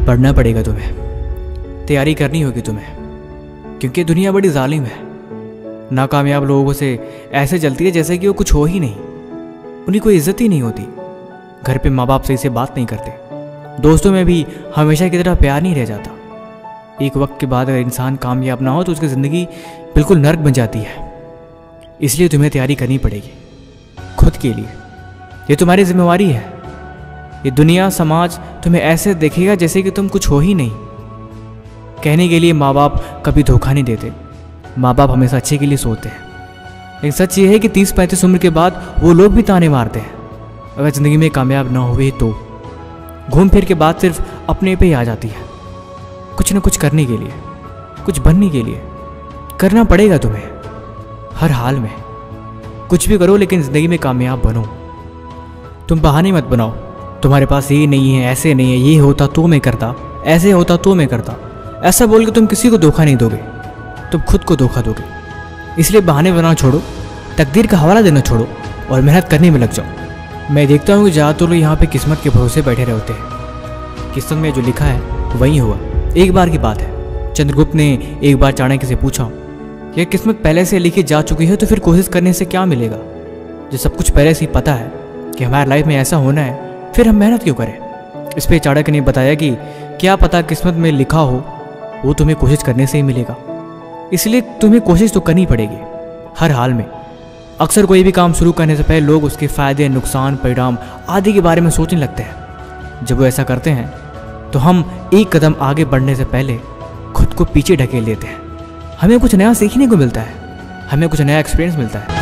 पढ़ना पड़ेगा तुम्हें। तैयारी करनी होगी तुम्हें, क्योंकि दुनिया बड़ी जालिम है। नाकामयाब लोगों से ऐसे चलती है जैसे कि वो कुछ हो ही नहीं। उन्हें कोई इज़्ज़त ही नहीं होती। घर पे माँ बाप सही से बात नहीं करते। दोस्तों में भी हमेशा की तरह प्यार नहीं रह जाता। एक वक्त के बाद अगर इंसान कामयाब ना हो तो उसकी ज़िंदगी बिल्कुल नर्क बन जाती है। इसलिए तुम्हें तैयारी करनी पड़ेगी, खुद के लिए। ये तुम्हारी जिम्मेवारी है। ये दुनिया, समाज तुम्हें ऐसे देखेगा जैसे कि तुम कुछ हो ही नहीं। कहने के लिए माँ बाप कभी धोखा नहीं देते। माँ बाप हमेशा अच्छे के लिए सोते हैं। लेकिन सच ये है कि तीस पैंतीस उम्र के बाद वो लोग भी ताने मारते हैं। अगर ज़िंदगी में कामयाब ना हुए तो। घूम फिर के बाद सिर्फ़ अपने पे ही आ जाती है। कुछ ना कुछ करने के लिए, कुछ बनने के लिए। करना पड़ेगा तुम्हें, हर हाल में। कुछ भी करो लेकिन ज़िंदगी में कामयाब बनो। तुम बहाने मत बनाओ। तुम्हारे पास ये नहीं है, ऐसे नहीं है, ये होता तो मैं करता, ऐसे होता तो मैं करता। ऐसा बोल के तुम किसी को धोखा नहीं दोगे, तुम खुद को धोखा दोगे। इसलिए बहाने बनाना छोड़ो, तकदीर का हवाला देना छोड़ो और मेहनत करने में लग जाओ। मैं देखता हूँ कि ज़्यादातर लोग यहाँ पे किस्मत के भरोसे बैठे रहते हैं। किस्मत में जो लिखा है, वही हुआ। एक बार की बात है। चंद्रगुप्त ने एक बार चाणक्य से पूछा, यह किस्मत पहले से लिखी जा चुकी है तो फिर कोशिश करने से क्या मिलेगा? जो सब कुछ पहले से ही पता है कि हमारे लाइफ में ऐसा होना है फिर हम मेहनत क्यों करें? इस पर चाणक्य ने बताया कि क्या पता किस्मत में लिखा हो, वो तुम्हें कोशिश करने से ही मिलेगा। इसलिए तुम्हें कोशिश तो करनी पड़ेगी, हर हाल में। अक्सर कोई भी काम शुरू करने से पहले लोग उसके फ़ायदे, नुकसान, परिणाम आदि के बारे में सोचने लगते हैं। जब वो ऐसा करते हैं तो हम एक कदम आगे बढ़ने से पहले खुद को पीछे ढकेल देते हैं। हमें कुछ नया सीखने को मिलता है, हमें कुछ नया एक्सपीरियंस मिलता है।